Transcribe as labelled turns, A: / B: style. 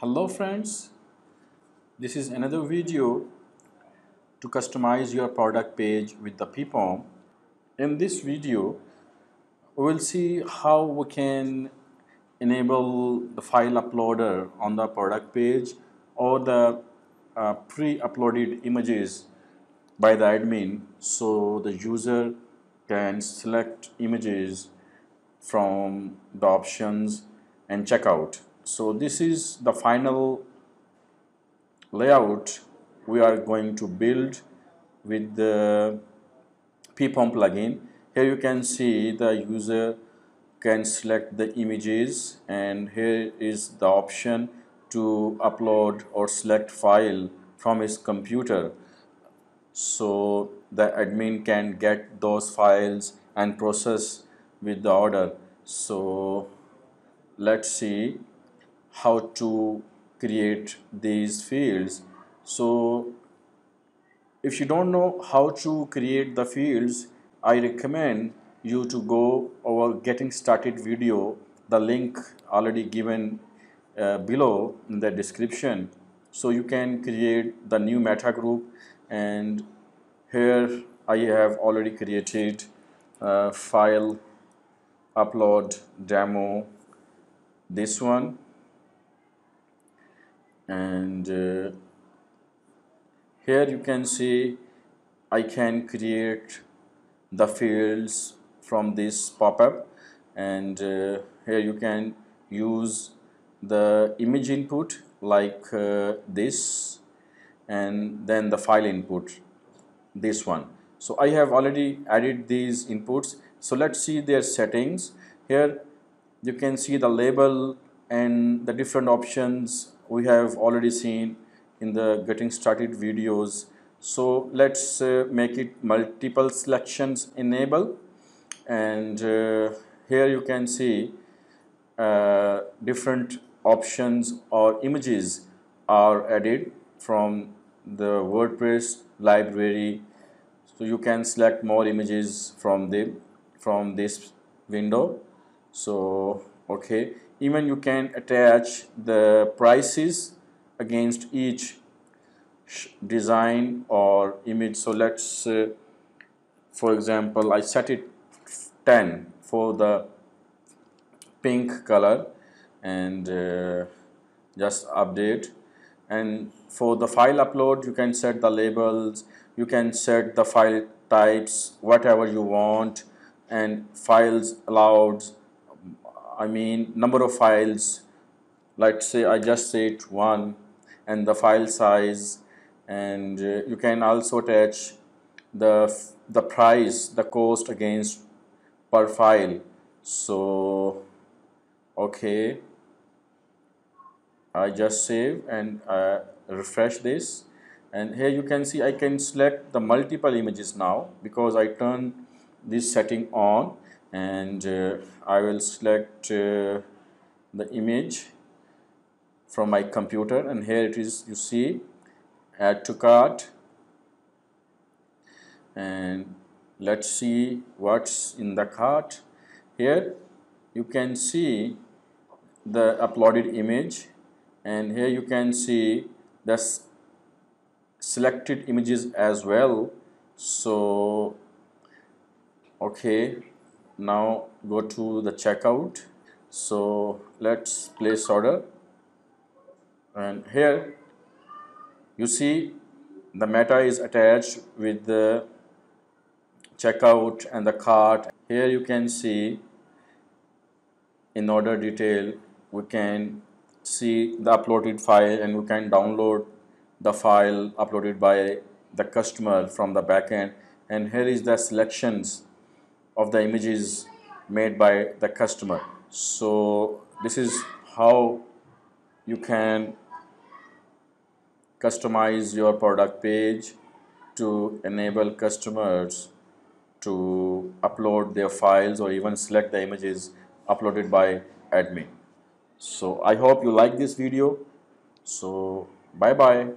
A: Hello friends, this is another video to customize your product page with the PPOM. In this video, we will see how we can enable the file uploader on the product page or the uh, pre-uploaded images by the admin so the user can select images from the options and check out so this is the final layout we are going to build with the PPOM plugin. Here you can see the user can select the images and here is the option to upload or select file from his computer. So the admin can get those files and process with the order. So let's see how to create these fields. So if you don't know how to create the fields I recommend you to go over getting started video. The link already given uh, below in the description. So you can create the new meta group and here I have already created a file upload demo this one and uh, here you can see I can create the fields from this pop-up. And uh, here you can use the image input like uh, this and then the file input this one. So I have already added these inputs. So let's see their settings. Here you can see the label and the different options we have already seen in the getting started videos. So let's uh, make it multiple selections enable. And uh, here you can see uh, different options or images are added from the WordPress library. So you can select more images from the from this window. So okay even you can attach the prices against each design or image. So let's uh, for example I set it 10 for the pink color and uh, just update. And for the file upload you can set the labels you can set the file types whatever you want and files allowed I mean number of files. Let's say I just set one and the file size and uh, you can also attach the the price the cost against per file. So okay. I just save and uh, refresh this. And here you can see I can select the multiple images now because I turn this setting on and uh, I will select uh, the image from my computer and here it is you see add to cart. And let's see what's in the cart. Here you can see the uploaded image and here you can see the selected images as well. So okay now go to the checkout. So let's place order. And here you see the meta is attached with the checkout and the cart. Here you can see in order detail we can see the uploaded file and we can download the file uploaded by the customer from the backend and here is the selections of the images made by the customer. So this is how you can customize your product page to enable customers to upload their files or even select the images uploaded by admin. So I hope you like this video. So bye bye